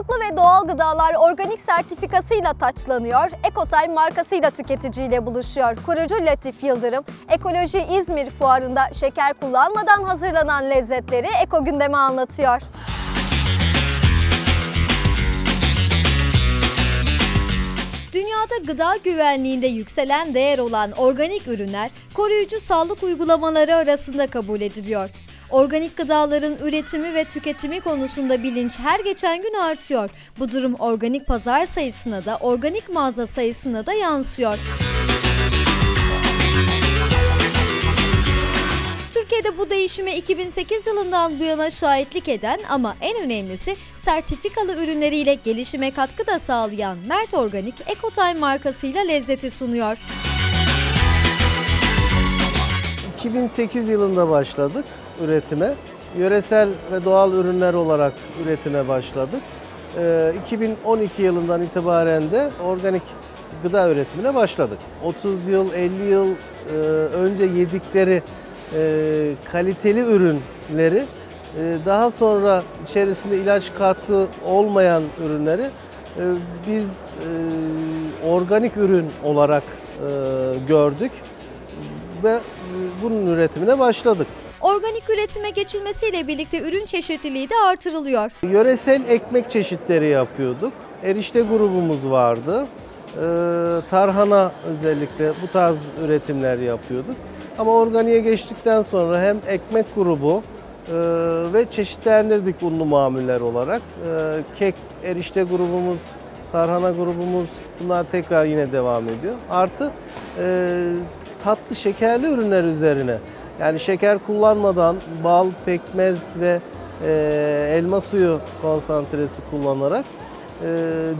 Sağlıklı ve doğal gıdalar organik sertifikasıyla taçlanıyor, Ekotime markasıyla tüketiciyle buluşuyor. Kurucu Latif Yıldırım, Ekoloji İzmir Fuarı'nda şeker kullanmadan hazırlanan lezzetleri Eko Gündem'e anlatıyor. Dünyada gıda güvenliğinde yükselen değer olan organik ürünler koruyucu sağlık uygulamaları arasında kabul ediliyor. Organik gıdaların üretimi ve tüketimi konusunda bilinç her geçen gün artıyor. Bu durum organik pazar sayısına da organik mağaza sayısına da yansıyor. Türkiye'de bu değişime 2008 yılından bu yana şahitlik eden ama en önemlisi sertifikalı ürünleriyle gelişime katkı da sağlayan Mert Organik Ecotime markasıyla lezzeti sunuyor. 2008 yılında başladık üretime. Yöresel ve doğal ürünler olarak üretime başladık. Ee, 2012 yılından itibaren de organik gıda üretimine başladık. 30 yıl, 50 yıl e, önce yedikleri e, kaliteli ürünleri e, daha sonra içerisinde ilaç katkı olmayan ürünleri biz organik ürün olarak gördük ve bunun üretimine başladık. Organik üretime geçilmesiyle birlikte ürün çeşitliliği de artırılıyor. Yöresel ekmek çeşitleri yapıyorduk. Erişte grubumuz vardı. Ee, tarhana özellikle bu tarz üretimler yapıyorduk. Ama organiğe geçtikten sonra hem ekmek grubu e, ve çeşitlendirdik unlu mamuller olarak. E, kek, erişte grubumuz, tarhana grubumuz bunlar tekrar yine devam ediyor. Artı e, tatlı şekerli ürünler üzerine yani şeker kullanmadan bal, pekmez ve e, elma suyu konsantresi kullanarak e,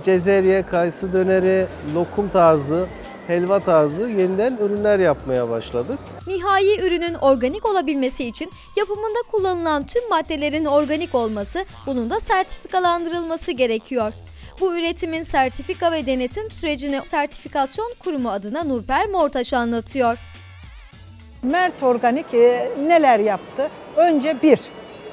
cezerye, kayısı döneri, lokum tarzı, helva tarzı yeniden ürünler yapmaya başladık. Nihai ürünün organik olabilmesi için yapımında kullanılan tüm maddelerin organik olması, bunun da sertifikalandırılması gerekiyor. Bu üretimin sertifika ve denetim sürecini Sertifikasyon Kurumu adına Nurper Mortaş anlatıyor. Mert Organik e, neler yaptı? Önce bir,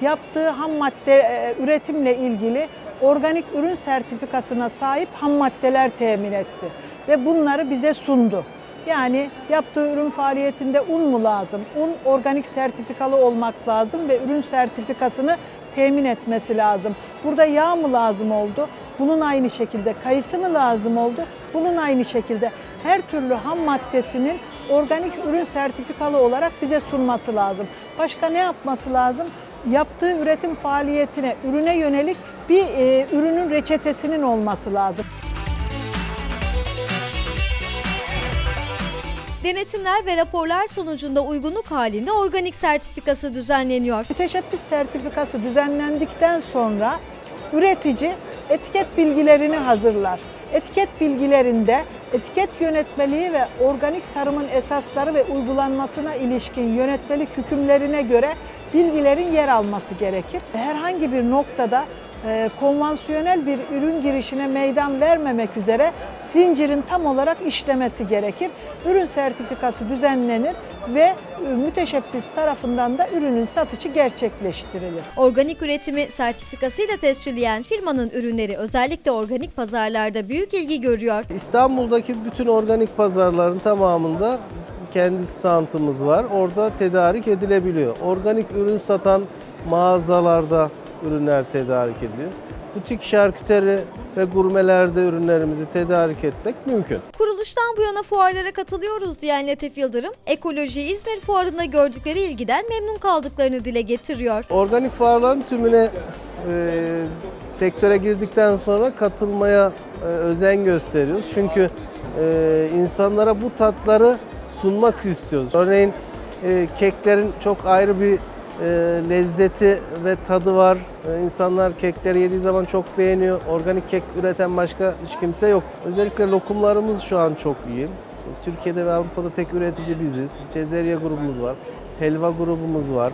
yaptığı ham madde e, üretimle ilgili organik ürün sertifikasına sahip ham maddeler temin etti ve bunları bize sundu. Yani yaptığı ürün faaliyetinde un mu lazım? Un organik sertifikalı olmak lazım ve ürün sertifikasını temin etmesi lazım. Burada yağ mı lazım oldu? Bunun aynı şekilde. Kayısı mı lazım oldu? Bunun aynı şekilde. Her türlü ham maddesinin organik ürün sertifikalı olarak bize sunması lazım. Başka ne yapması lazım? Yaptığı üretim faaliyetine, ürüne yönelik bir e, ürünün reçetesinin olması lazım. Denetimler ve raporlar sonucunda uygunluk halinde organik sertifikası düzenleniyor. Müteşebbis sertifikası düzenlendikten sonra üretici etiket bilgilerini hazırlar. Etiket bilgilerinde etiket yönetmeliği ve organik tarımın esasları ve uygulanmasına ilişkin yönetmelik hükümlerine göre bilgilerin yer alması gerekir. Herhangi bir noktada e, konvansiyonel bir ürün girişine meydan vermemek üzere zincirin tam olarak işlemesi gerekir. Ürün sertifikası düzenlenir ve e, müteşebbis tarafından da ürünün satışı gerçekleştirilir. Organik üretimi sertifikasıyla tescilleyen firmanın ürünleri özellikle organik pazarlarda büyük ilgi görüyor. İstanbul'daki bütün organik pazarların tamamında kendi standımız var. Orada tedarik edilebiliyor. Organik ürün satan mağazalarda ürünler tedarik ediliyor. Butik şarküteri ve gurmelerde ürünlerimizi tedarik etmek mümkün. Kuruluştan bu yana fuarlara katılıyoruz diyen Latif Yıldırım, Ekoloji İzmir Fuarı'nda gördükleri ilgiden memnun kaldıklarını dile getiriyor. Organik fuarların tümüne e, sektöre girdikten sonra katılmaya e, özen gösteriyoruz. Çünkü e, insanlara bu tatları sunmak istiyoruz. Örneğin e, keklerin çok ayrı bir lezzeti ve tadı var. E, insanlar kekleri yediği zaman çok beğeniyor. Organik kek üreten başka hiç kimse yok. Özellikle lokumlarımız şu an çok iyi. Türkiye'de ve Avrupa'da tek üretici biziz. Cezerye grubumuz var. Helva grubumuz var.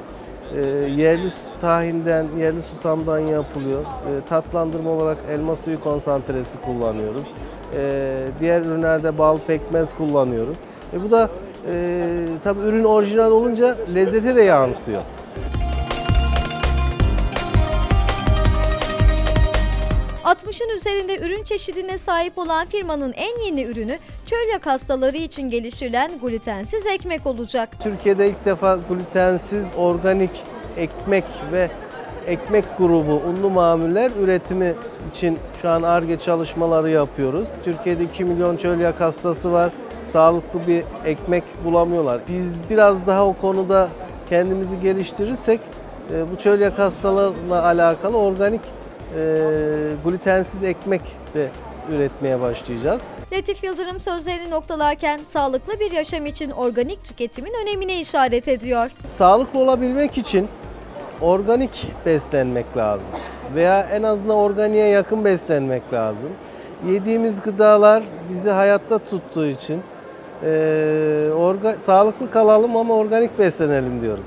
Yerli tahinden, yerli susamdan yapılıyor. Tatlandırma olarak elma suyu konsantresi kullanıyoruz. Diğer ürünlerde bal, pekmez kullanıyoruz. E, bu da e, tabii ürün orijinal olunca lezzete de yansıyor. 60'ın üzerinde ürün çeşidine sahip olan firmanın en yeni ürünü çölyak hastaları için geliştirilen glutensiz ekmek olacak. Türkiye'de ilk defa glutensiz organik ekmek ve ekmek grubu unlu mamuller üretimi için şu an ARGE çalışmaları yapıyoruz. Türkiye'de 2 milyon çölyak hastası var. Sağlıklı bir ekmek bulamıyorlar. Biz biraz daha o konuda kendimizi geliştirirsek e, bu çölyak hastalarla alakalı organik glutensiz ekmek de üretmeye başlayacağız. Latif Yıldırım sözlerini noktalarken sağlıklı bir yaşam için organik tüketimin önemine işaret ediyor. Sağlıklı olabilmek için organik beslenmek lazım veya en azından organiğe yakın beslenmek lazım. Yediğimiz gıdalar bizi hayatta tuttuğu için eee, orga, sağlıklı kalalım ama organik beslenelim diyoruz.